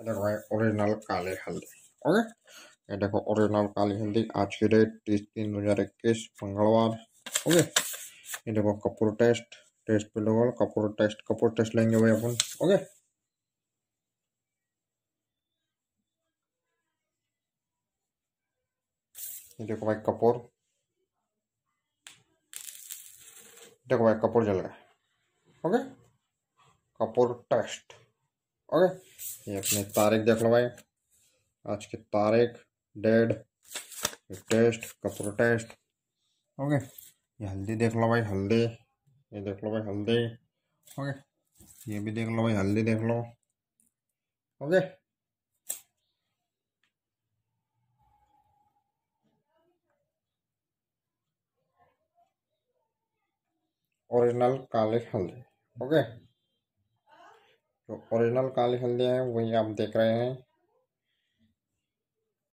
देखो भाई ओरिजिनल काली हल्दी ओके ये देखो ओरिजिनल काली हल्दी आज की डेट तीस तीन दो हज़ार इक्कीस मंगलवार ओके ये देखो कपूर टेस्ट टेस्ट पे लोग कपूर टेस्ट कपूर टेस्ट लेंगे भाई अपन ओके ये देखो भाई कपूर देखो भाई कपूर जल गए ओके कपूर टेस्ट ओके ये अपनी तारीख देख लो भाई आज की तारीख डेड टेस्ट कपूर टेस्ट ओके ये हल्दी देख लो भाई हल्दी ये देख लो भाई हल्दी ओके ये भी देख लो भाई हल्दी देख लो ओके ओरिजिनल काली हल्दी ओके जो ओरिजिनल काली हल्दी है वही आप देख रहे हैं।